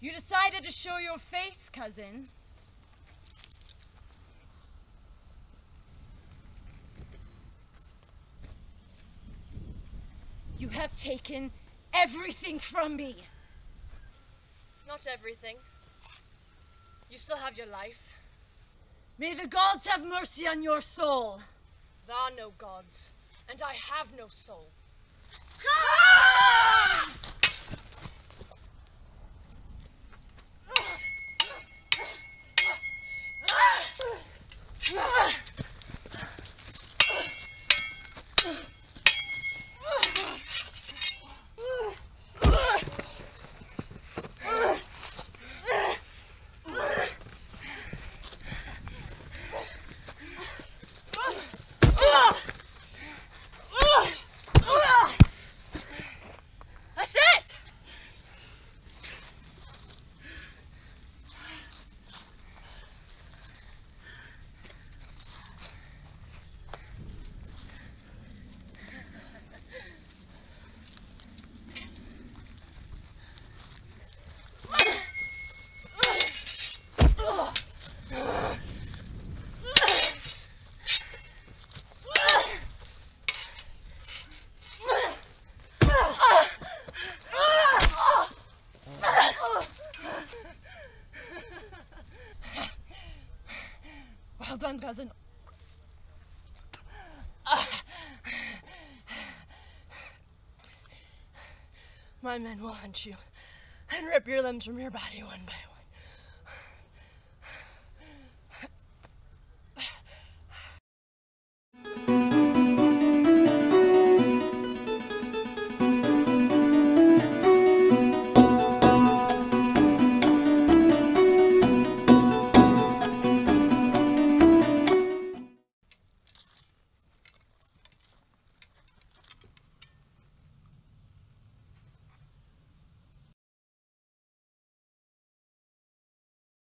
You decided to show your face, cousin. You have taken everything from me. Not everything. You still have your life. May the gods have mercy on your soul. There are no gods, and I have no soul. That's Well done, cousin. My men will hunt you and rip your limbs from your body one by one.